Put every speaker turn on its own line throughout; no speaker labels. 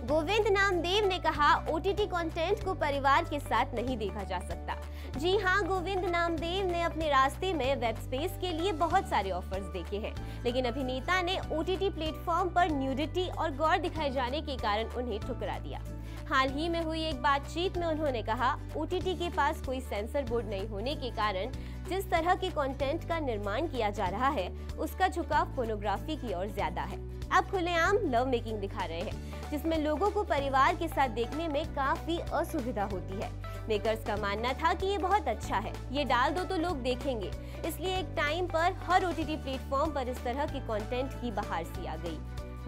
गोविंद नामदेव ने कहा, OTT content को परिवार के साथ नहीं देखा जा सकता। जी हाँ गोविंद नामदेव ने अपने रास्ते में वेब स्पेस के लिए बहुत सारे ऑफर्स देखे हैं। लेकिन अभिनेता ने ओटीटी प्लेटफॉर्म पर न्यूडिटी और गौर दिखाए जाने के कारण उन्हें ठुकरा दिया। हाल ही में हुई एक बातचीत में उन्होंने कहा, ओटीटी के पास कोई सेंसर बोर्ड नहीं होने के कारण जिस तरह के कंटेंट का निर्माण किया जा रहा है, उसका झुकाव फोनोग्राफी की ओर ज़्यादा है। अब खुलेआम लव मेकिंग दिखा रहे हैं। जिसमें लोगों को परिवार के साथ देखने में काफ़ी असुविधा होती है। मेकर्स का मानना था कि ये बहुत अच्छा है। ये डाल दो तो लोग देखेंगे। इसलिए एक टाइम पर हर ओटीटी प्लेटफॉर्म पर इस तरह के कंटेंट की बहार सी आ गई।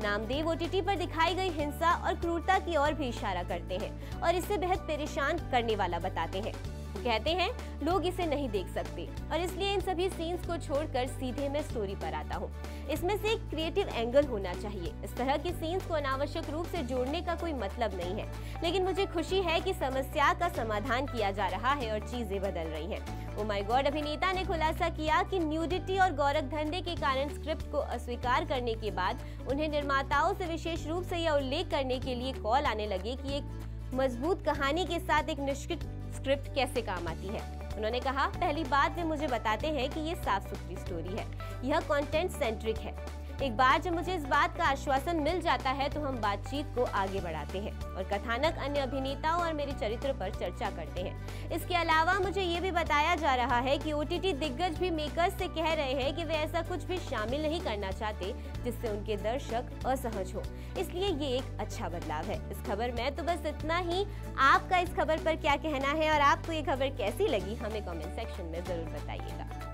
नामदेव ओटीटी पर दिखाई गई हिंसा और क्रूरता की ओर भी इशारा करते हैं और इसे बेहद परेशान करने वाला बताते हैं। कहते हैं, लोग इसे नहीं देख सकते और इसलिए इन सभी सीन्स को छोड़कर सीधे मैं स्टोरी पर आता हूँ। इसमें से एक क्रिएटिव एंगल होना चाहिए। इस तरह के सीन्स को अनावश्यक रूप से जोड़ने का कोई मतलब नहीं है। लेकिन मुझे खुशी है कि समस्या का समाधान किया जा रहा है और चीज़ें बदल रही हैं। ओ माय गॉड अभिनेता ने खुलासा किया कि न्यूडिटी और गौरख धंधे के कारण स्क्रिप्ट को अस्वीकार करने के बाद उन्हें निर्माताओं से विशेष रूप से यह उल्लेख करने के लिए कॉल आने लगे कि एक मज़बूत कहानी के साथ एक निश्चित स्क्रिप्ट कैसे काम आती है? उन्होंने कहा, पहली बात वे मुझे बताते हैं कि ये साफ़ सुथरी स्टोरी है। यह कंटेंट सेंट्रिक है। एक बार जब मुझे इस बात का आश्वासन मिल जाता है तो हम बातचीत को आगे बढ़ाते हैं और कथानक अन्य अभिनेताओं और मेरे चरित्र पर चर्चा करते हैं। इसके अलावा मुझे ये भी बताया जा रहा है कि ओटीटी दिग्गज भी मेकर्स से कह रहे हैं कि वे ऐसा कुछ भी शामिल नहीं करना चाहते, जिससे उनके दर्शक असहज हो। इसलिए ये एक अच्छा बदलाव है। इस खबर में तो बस इतना ही। आपका इस खबर पर क्या कहना है और आपको ये खबर कैसी लगी, हमें कॉमेंट सेक्शन में ज़रूर बताइएगा।